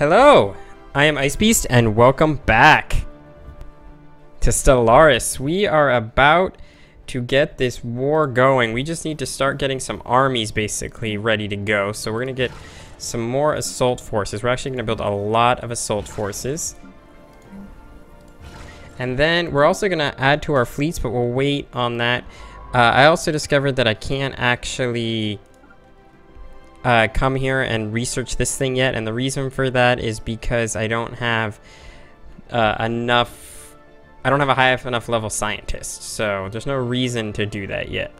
Hello, I am Ice Beast, and welcome back to Stellaris. We are about to get this war going. We just need to start getting some armies basically ready to go. So we're going to get some more assault forces. We're actually going to build a lot of assault forces. And then we're also going to add to our fleets, but we'll wait on that. Uh, I also discovered that I can't actually uh, come here and research this thing yet, and the reason for that is because I don't have uh, enough, I don't have a high enough level scientist, so there's no reason to do that yet.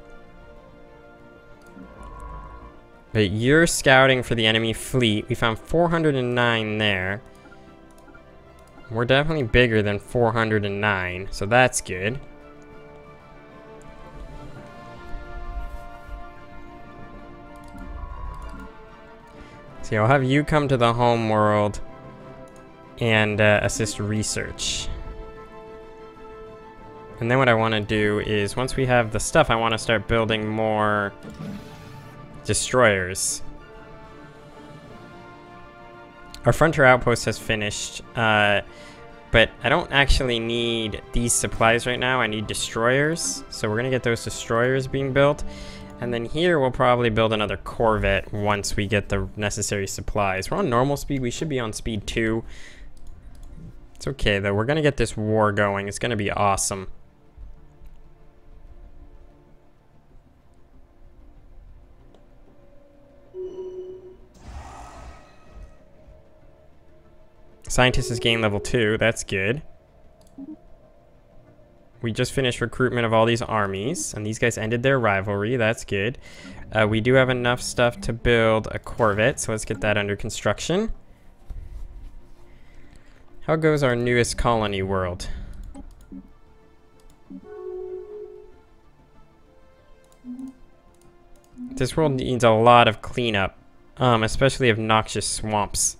But you're scouting for the enemy fleet. We found 409 there. We're definitely bigger than 409, so that's good. I'll have you come to the home world and uh, assist research. And then what I want to do is, once we have the stuff, I want to start building more destroyers. Our frontier outpost has finished, uh, but I don't actually need these supplies right now. I need destroyers, so we're going to get those destroyers being built. And then here we'll probably build another Corvette once we get the necessary supplies. We're on normal speed. We should be on speed 2. It's okay, though. We're going to get this war going. It's going to be awesome. Scientist has gained level 2. That's good we just finished recruitment of all these armies, and these guys ended their rivalry. That's good. Uh, we do have enough stuff to build a Corvette, so let's get that under construction. How goes our newest colony world? This world needs a lot of cleanup, um, especially of noxious swamps.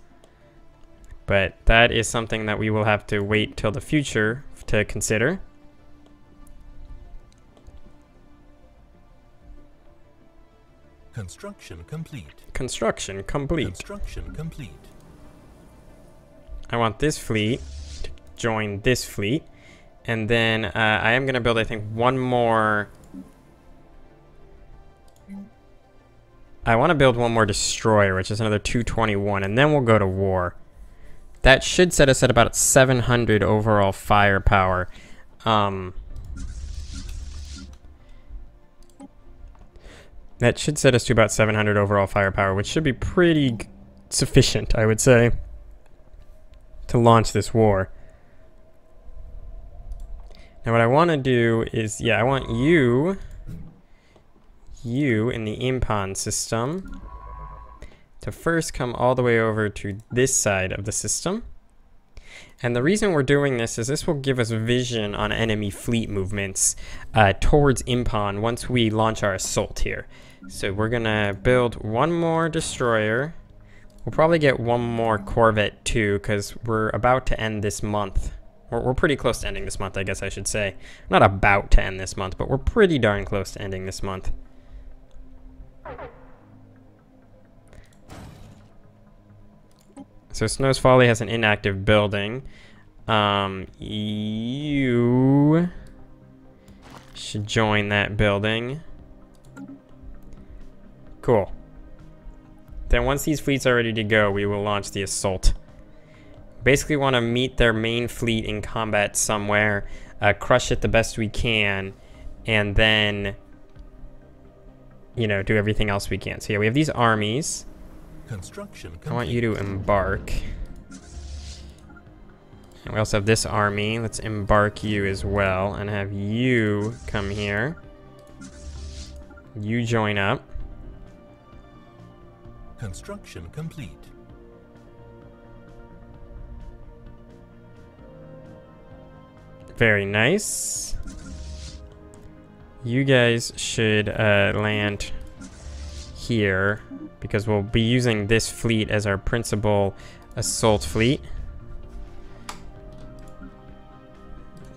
But that is something that we will have to wait till the future to consider. Construction complete. Construction complete. Construction complete. I want this fleet to join this fleet. And then uh, I am going to build, I think, one more... I want to build one more destroyer, which is another 221, and then we'll go to war. That should set us at about 700 overall firepower. Um, That should set us to about 700 overall firepower, which should be pretty sufficient, I would say, to launch this war. Now what I want to do is, yeah, I want you, you in the impan system, to first come all the way over to this side of the system. And the reason we're doing this is this will give us vision on enemy fleet movements uh, towards Impan once we launch our assault here. So we're gonna build one more destroyer. We'll probably get one more Corvette too, because we're about to end this month. We're, we're pretty close to ending this month, I guess I should say. Not about to end this month, but we're pretty darn close to ending this month. So Snow's Folly has an inactive building. Um, you should join that building. Cool. Then once these fleets are ready to go, we will launch the assault. Basically want to meet their main fleet in combat somewhere, uh, crush it the best we can, and then, you know, do everything else we can. So yeah, we have these armies. Construction I want you to embark. And we also have this army. Let's embark you as well and have you come here. You join up. Construction complete. Very nice. You guys should uh, land here because we'll be using this fleet as our principal assault fleet.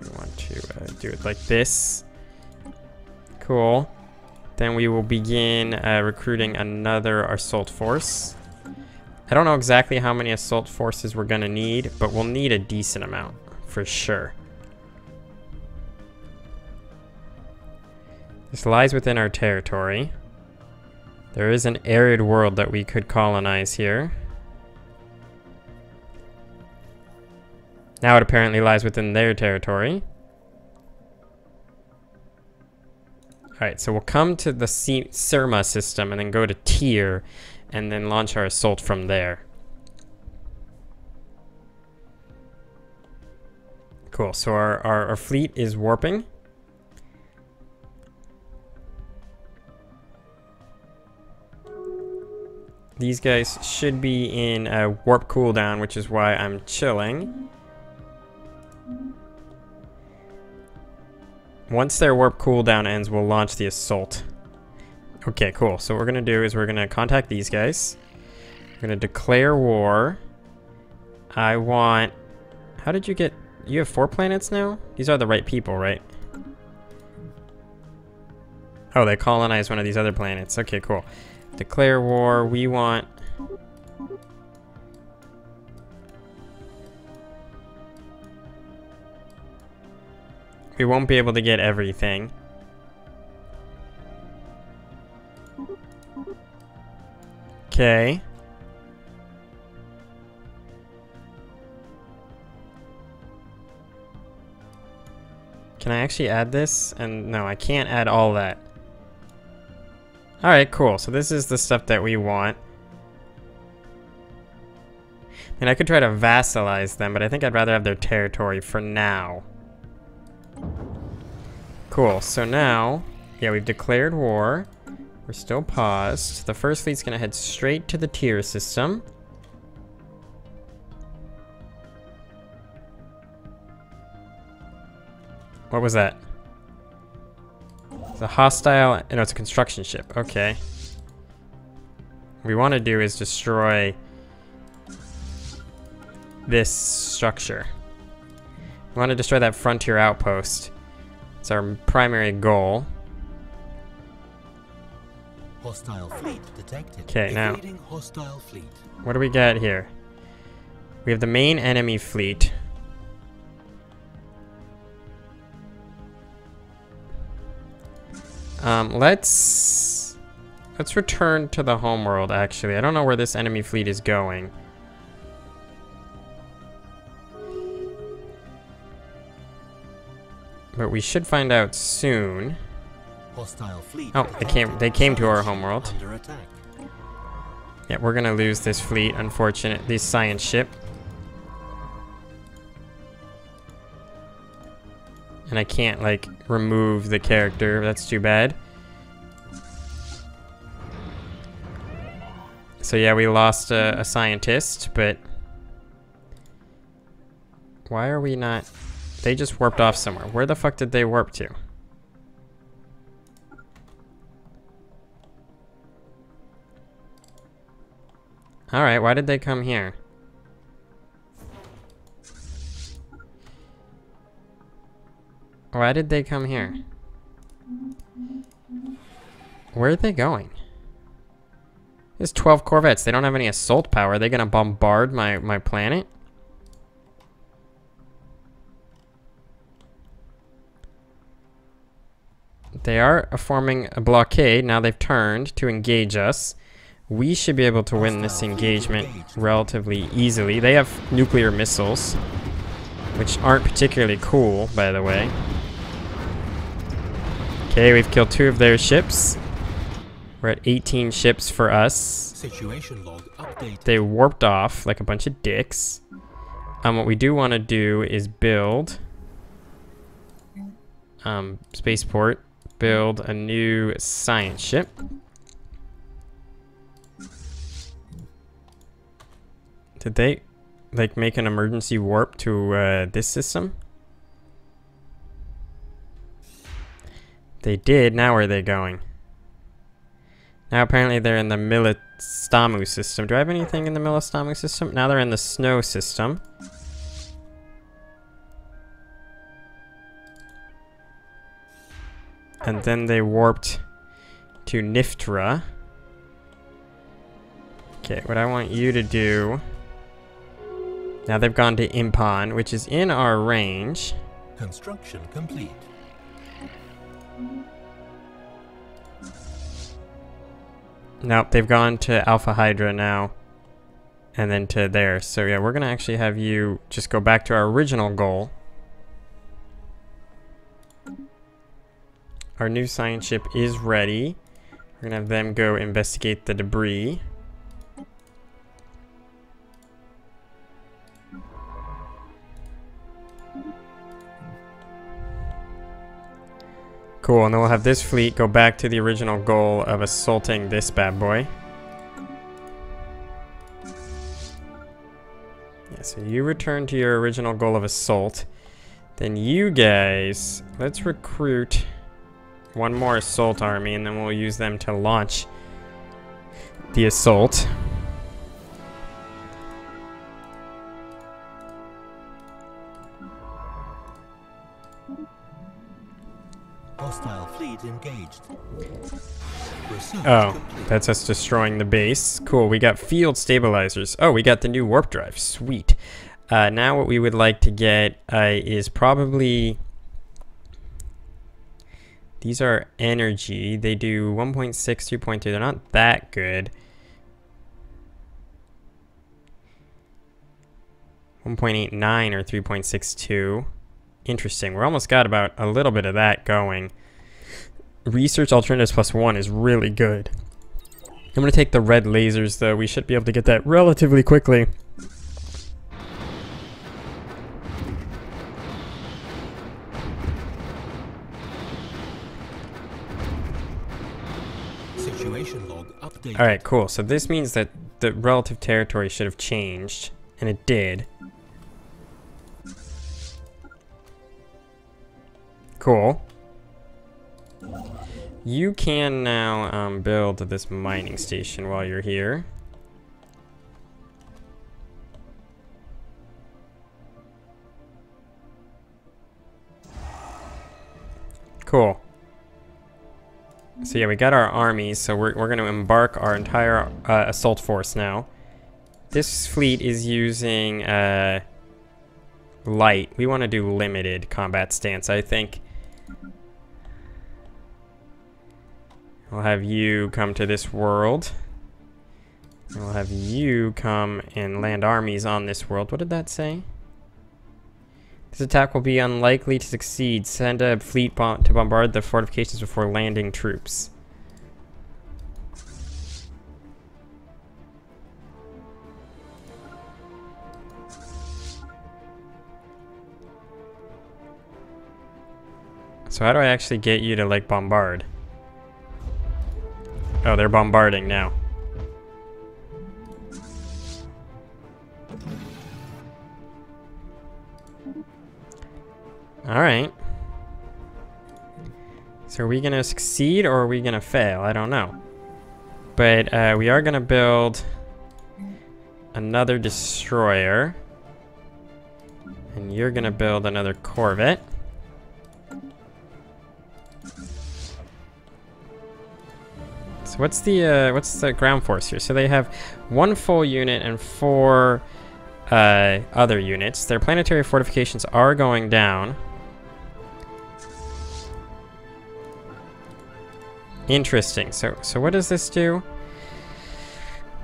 We want to uh, do it like this. Cool. Then we will begin uh, recruiting another assault force. I don't know exactly how many assault forces we're gonna need, but we'll need a decent amount, for sure. This lies within our territory. There is an arid world that we could colonize here. Now it apparently lies within their territory. Alright, so we'll come to the C Surma system and then go to tier and then launch our assault from there. Cool, so our, our, our fleet is warping. These guys should be in a warp cooldown, which is why I'm chilling. Once their warp cooldown ends, we'll launch the assault. Okay, cool. So what we're going to do is we're going to contact these guys. We're going to declare war. I want... How did you get... You have four planets now? These are the right people, right? Oh, they colonized one of these other planets. Okay, cool. Declare war. We want... We won't be able to get everything. Okay. Can I actually add this? And no, I can't add all that. Alright, cool. So this is the stuff that we want. And I could try to vassalize them, but I think I'd rather have their territory for now. Cool, so now, yeah, we've declared war. We're still paused. The first fleet's gonna head straight to the tier system. What was that? It's a hostile, no, it's a construction ship, okay. What we want to do is destroy this structure. We want to destroy that frontier outpost. It's our primary goal. Hostile fleet detected. Okay, now- hostile fleet. What do we got here? We have the main enemy fleet. Um, let's... Let's return to the homeworld, actually. I don't know where this enemy fleet is going. But we should find out soon. Hostile fleet. Oh, they came- they came to our homeworld. Yeah, we're gonna lose this fleet, unfortunate. This science ship. And I can't, like, remove the character. That's too bad. So yeah, we lost a, a scientist, but... Why are we not... They just warped off somewhere. Where the fuck did they warp to? Alright, why did they come here? Why did they come here? Where are they going? There's 12 corvettes. They don't have any assault power. Are they gonna bombard my, my planet? They are forming a blockade. Now they've turned to engage us. We should be able to win this engagement relatively easily. They have nuclear missiles, which aren't particularly cool, by the way. Okay, we've killed two of their ships. We're at 18 ships for us. Situation log update. They warped off like a bunch of dicks. Um, what we do want to do is build um, spaceport, build a new science ship. Did they like make an emergency warp to uh, this system? They did. Now where are they going? Now apparently they're in the Milistamu system. Do I have anything in the Milistamu system? Now they're in the Snow system. And then they warped to Niftra. Okay, what I want you to do... Now they've gone to Impon, which is in our range. Construction complete. Nope, they've gone to Alpha Hydra now. And then to there. So yeah, we're going to actually have you just go back to our original goal. Our new science ship is ready. We're to have them go investigate the debris. Cool, and then we'll have this fleet go back to the original goal of assaulting this bad boy. Yeah, so you return to your original goal of assault. Then you guys, let's recruit one more assault army, and then we'll use them to launch the assault. Hostile fleet engaged. Research Oh, complete. that's us destroying the base. Cool, we got field stabilizers. Oh, we got the new warp drive. Sweet. Uh, now what we would like to get uh, is probably... These are energy. They do 1.6, 3.2. They're not that good. 1.89 or 3.62. Interesting. We're almost got about a little bit of that going. Research alternatives plus one is really good. I'm going to take the red lasers, though. We should be able to get that relatively quickly. Situation log updated. All right, cool. So this means that the relative territory should have changed, and it did. Cool. You can now um, build this mining station while you're here. Cool. So yeah, we got our armies, so we're, we're going to embark our entire uh, assault force now. This fleet is using uh, light. We want to do limited combat stance, I think. We'll have you come to this world. We'll have you come and land armies on this world. What did that say? This attack will be unlikely to succeed. Send a fleet to bombard the fortifications before landing troops. So how do I actually get you to like bombard? Oh, they're bombarding now. Alright. So are we gonna succeed or are we gonna fail? I don't know. But uh, we are gonna build another destroyer. And you're gonna build another corvette. So what's the uh, what's the ground force here? So they have one full unit and four uh, other units. Their planetary fortifications are going down. Interesting. So so what does this do?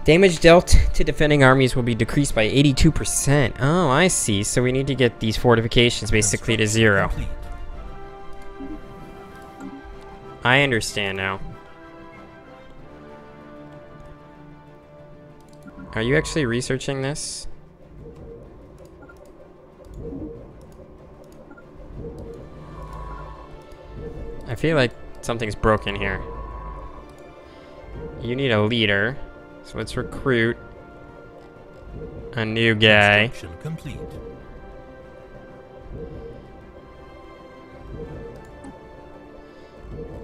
Damage dealt to defending armies will be decreased by 82%. Oh, I see. So we need to get these fortifications basically to zero. I understand now. Are you actually researching this? I feel like something's broken here. You need a leader. So let's recruit a new guy. Complete.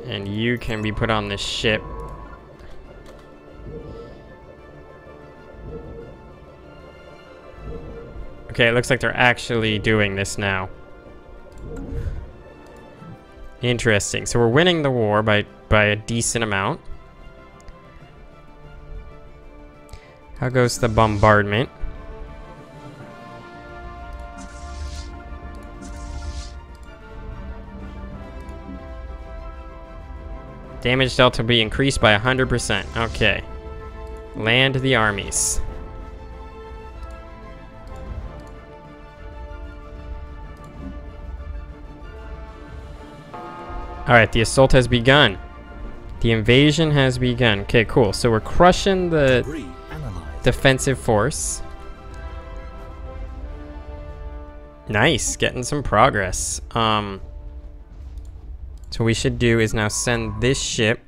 And you can be put on this ship. Okay, it looks like they're actually doing this now. Interesting. So we're winning the war by by a decent amount. How goes the bombardment? Damage dealt will be increased by 100%. Okay. Land the armies. Alright, the assault has begun. The invasion has begun. Okay, cool. So we're crushing the defensive force. Nice, getting some progress. Um, so what we should do is now send this ship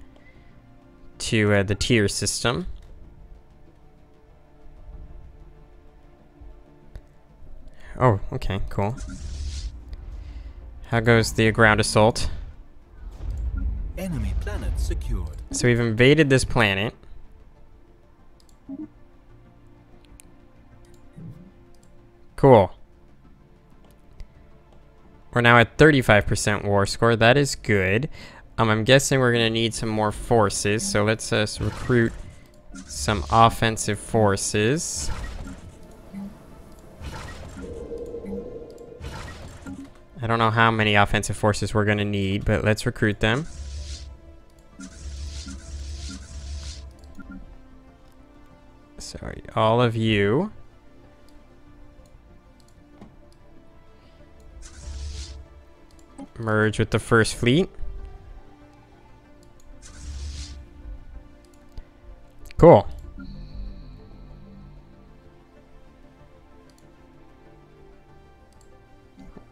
to uh, the tier system. Oh, okay, cool. How goes the ground assault? Enemy planet secured. So we've invaded this planet. Cool. We're now at 35% war score. That is good. Um, I'm guessing we're going to need some more forces. So let's uh, recruit some offensive forces. I don't know how many offensive forces we're going to need, but let's recruit them. Sorry, all of you. Merge with the first fleet. Cool.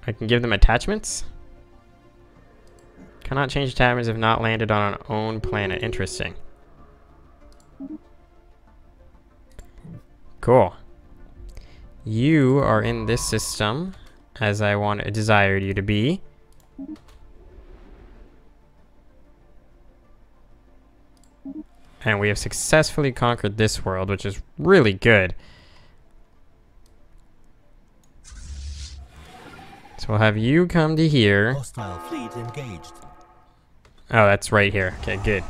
I can give them attachments? Cannot change attachments if not landed on an own planet. Interesting. Cool. You are in this system as I want desired you to be. And we have successfully conquered this world, which is really good. So we'll have you come to here. Hostile fleet engaged. Oh, that's right here. Okay, good.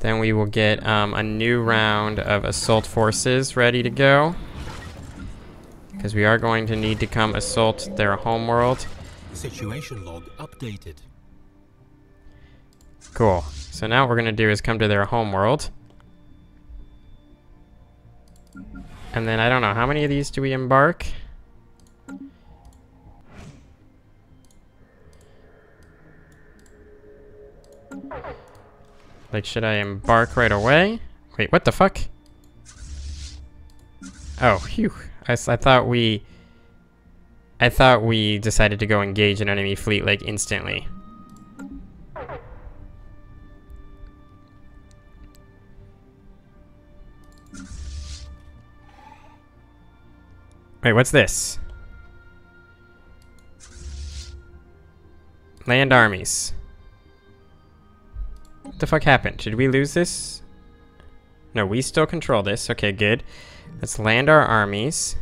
Then we will get um, a new round of assault forces ready to go. Because we are going to need to come assault their homeworld. Situation log updated. Cool. So now what we're going to do is come to their homeworld. And then I don't know, how many of these do we embark? Like, should I embark right away? Wait, what the fuck? Oh, phew. I, I thought we... I thought we decided to go engage an enemy fleet, like, instantly. Wait, what's this? Land armies. What the fuck happened? Did we lose this? No, we still control this. Okay, good. Let's land our armies.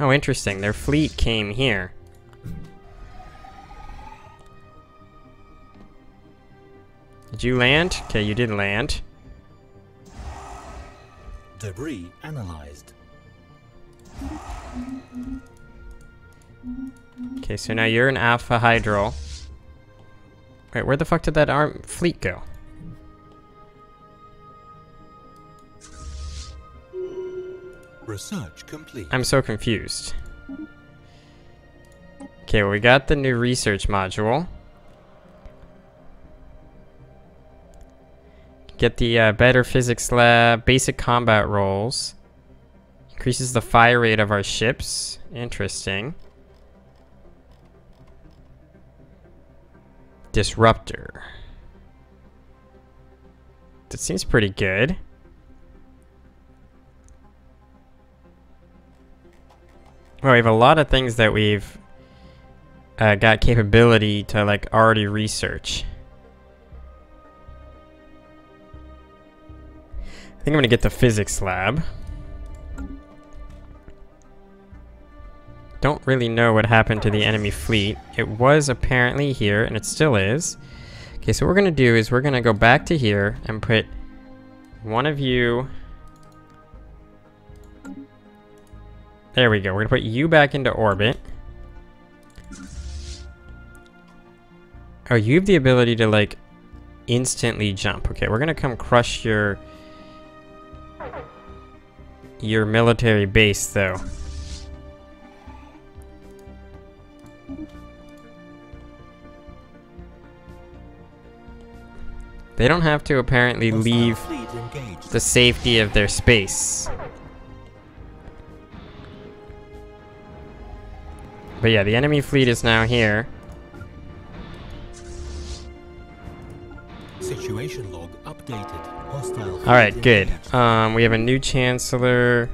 Oh, interesting. Their fleet came here. Did you land? Okay, you did land. Debris analyzed. Okay, so now you're an Alpha Hydral. Wait, where the fuck did that arm fleet go? Research complete. I'm so confused. Okay, well, we got the new research module. Get the uh, better physics lab, basic combat rolls. Increases the fire rate of our ships. Interesting. Disruptor. That seems pretty good. Well, we have a lot of things that we've uh, got capability to like already research. I think I'm gonna get the physics lab. Don't really know what happened to the enemy fleet. It was apparently here, and it still is. Okay, so what we're gonna do is we're gonna go back to here and put one of you. There we go. We're gonna put you back into orbit. Oh, you have the ability to like instantly jump. Okay, we're gonna come crush your your military base though. They don't have to apparently leave the safety of their space. But yeah, the enemy fleet is now here. Situation log updated. Hostile Alright, good. Um, we have a new chancellor.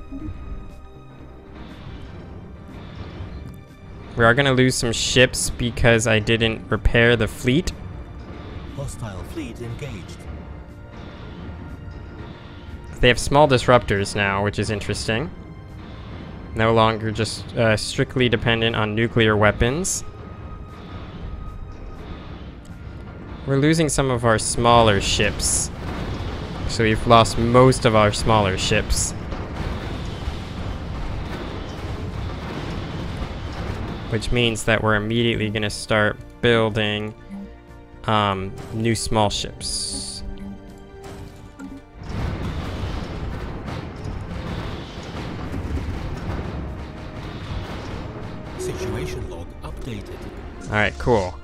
We are gonna lose some ships because I didn't repair the fleet. Hostile fleet engaged. They have small disruptors now, which is interesting. No longer just uh, strictly dependent on nuclear weapons. We're losing some of our smaller ships. So we've lost most of our smaller ships. Which means that we're immediately going to start building um, new small ships. Situation log updated. Alright, cool.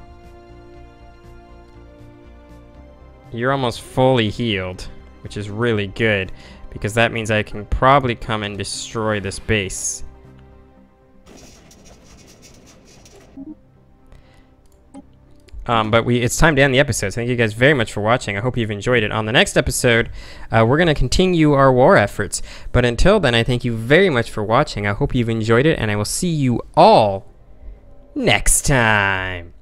You're almost fully healed, which is really good, because that means I can probably come and destroy this base. Um, but we it's time to end the episode. So thank you guys very much for watching. I hope you've enjoyed it. On the next episode, uh, we're going to continue our war efforts. But until then, I thank you very much for watching. I hope you've enjoyed it, and I will see you all next time.